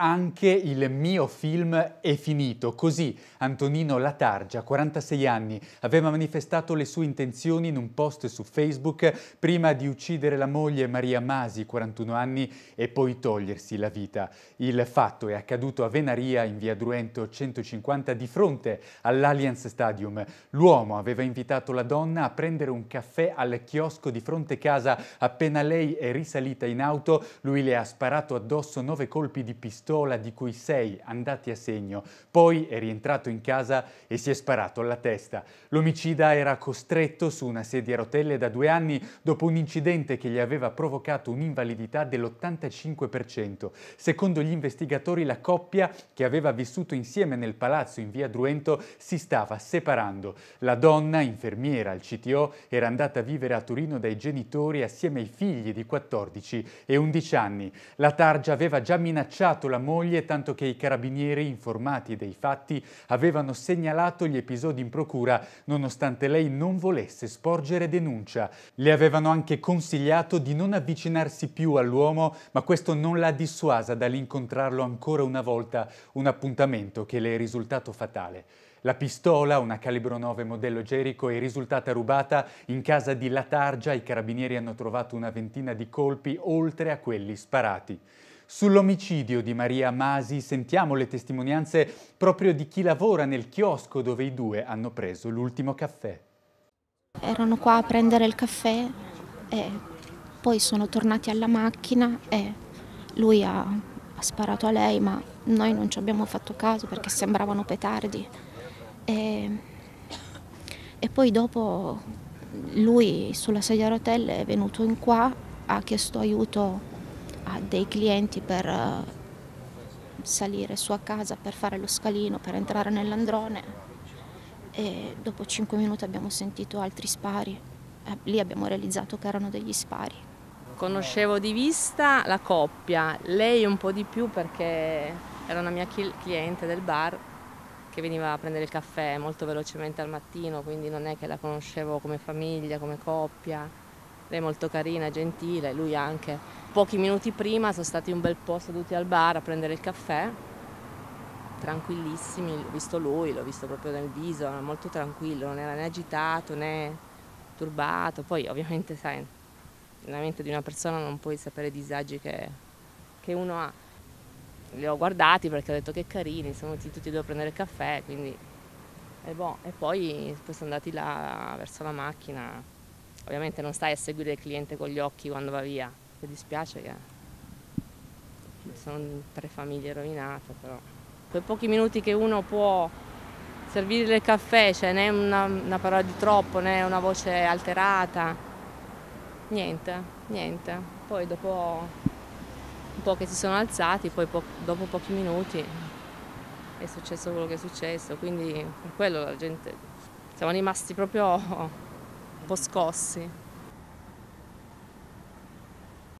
anche il mio film è finito. Così Antonino Latargia, 46 anni, aveva manifestato le sue intenzioni in un post su Facebook prima di uccidere la moglie Maria Masi, 41 anni, e poi togliersi la vita. Il fatto è accaduto a Venaria, in via Druento 150, di fronte all'Allianz Stadium. L'uomo aveva invitato la donna a prendere un caffè al chiosco di fronte casa. Appena lei è risalita in auto, lui le ha sparato addosso nove colpi di pistola, di cui sei andati a segno. Poi è rientrato in casa e si è sparato alla testa. L'omicida era costretto su una sedia a rotelle da due anni dopo un incidente che gli aveva provocato un'invalidità dell'85%. Secondo gli investigatori la coppia, che aveva vissuto insieme nel palazzo in via Druento, si stava separando. La donna, infermiera al CTO, era andata a vivere a Torino dai genitori assieme ai figli di 14 e 11 anni. La Targia aveva già minacciato la moglie, tanto che i carabinieri, informati dei fatti, avevano segnalato gli episodi in procura, nonostante lei non volesse sporgere denuncia. Le avevano anche consigliato di non avvicinarsi più all'uomo, ma questo non l'ha dissuasa dall'incontrarlo ancora una volta, un appuntamento che le è risultato fatale. La pistola, una calibro 9 modello Jericho, è risultata rubata in casa di Latargia. I carabinieri hanno trovato una ventina di colpi, oltre a quelli sparati. Sull'omicidio di Maria Masi sentiamo le testimonianze proprio di chi lavora nel chiosco dove i due hanno preso l'ultimo caffè. Erano qua a prendere il caffè e poi sono tornati alla macchina e lui ha, ha sparato a lei, ma noi non ci abbiamo fatto caso perché sembravano petardi. E, e poi dopo lui sulla sedia a rotelle è venuto in qua, ha chiesto aiuto a dei clienti per eh, salire su a casa, per fare lo scalino, per entrare nell'androne e dopo 5 minuti abbiamo sentito altri spari. Eh, lì abbiamo realizzato che erano degli spari. Conoscevo di vista la coppia, lei un po' di più perché era una mia cliente del bar che veniva a prendere il caffè molto velocemente al mattino, quindi non è che la conoscevo come famiglia, come coppia. Lei è molto carina, gentile, lui anche. Pochi minuti prima sono stati un bel po' seduti al bar a prendere il caffè, tranquillissimi, l'ho visto lui, l'ho visto proprio nel viso, molto tranquillo, non era né agitato né turbato. Poi ovviamente sai, nella mente di una persona non puoi sapere i disagi che, che uno ha. Li ho guardati perché ho detto che carini, siamo venuti tutti e due a prendere il caffè, quindi... E, boh, e poi, poi sono andati là verso la macchina. Ovviamente non stai a seguire il cliente con gli occhi quando va via, mi dispiace che sono tre famiglie rovinate, però. Quei pochi minuti che uno può servire il caffè, cioè né una, una parola di troppo, né una voce alterata, niente, niente. Poi dopo un po' che si sono alzati, poi po- dopo pochi minuti è successo quello che è successo, quindi per quello la gente siamo rimasti proprio po' scossi.